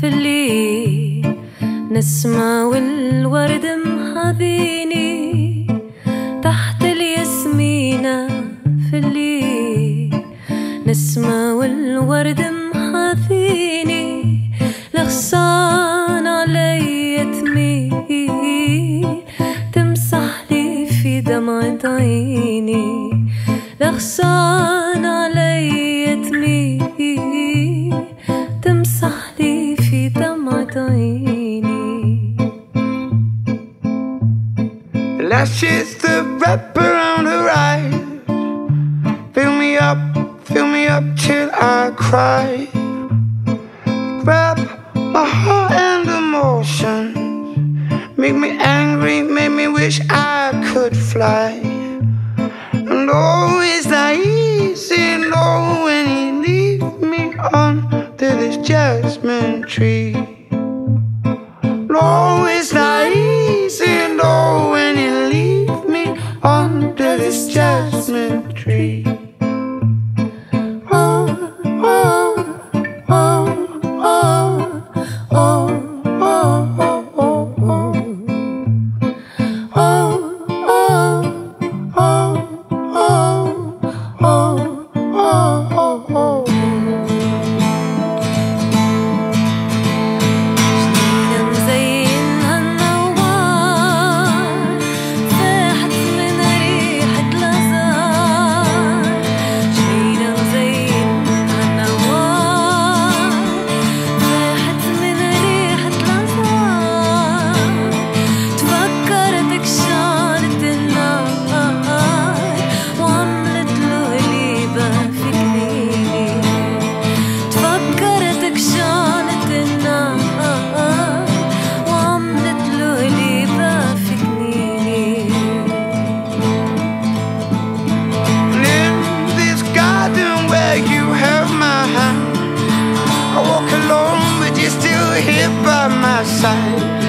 في الليل نسمة والورد محاذيني نسمة والورد محاذيني لغصان علي تميل تمسح لي في دمعة عيني لغصان علي تميل تمسح لي في دمعة عيني. Lashes that wrap around her eyes. fill me up till I cry. Grab my heart and emotions, make me angry, make me wish I could fly. And oh, is that easy? No, when you leave me under this jasmine tree. No, it's not. outside